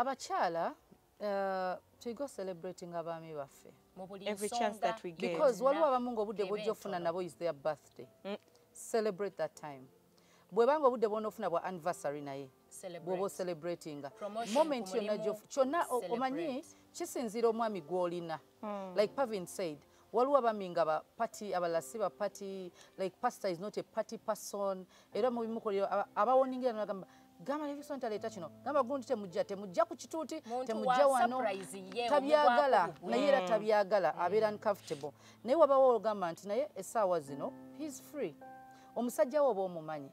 abakyala uh, tuyiga celebrating abaami baffe. Every chance that we get. because waliwo abamu ngaobudde bwojja ofuna nabo is their birthday. Celebrate that time. Bwebanga obudde bwona ofuna bwa anniversary naye bwoba ocelebratinga Promotion moment yonna o- omanyi kisinziira omwami gw'olina. Like pavin said waliwo abami nga ba party abalala si ba party like pastor is not a party person. Era mu bimukolero aba- abawoningira nagamba gamba leviso ntaleeta kino. Gamba gundi temujja temujja ku kituuti temujja wa wano tabyagala naye era tabyagala abeera uncomfortable. Naye wabawo ogamba nti naye essaawa zino he is free. Omusajja wo oba omumanyi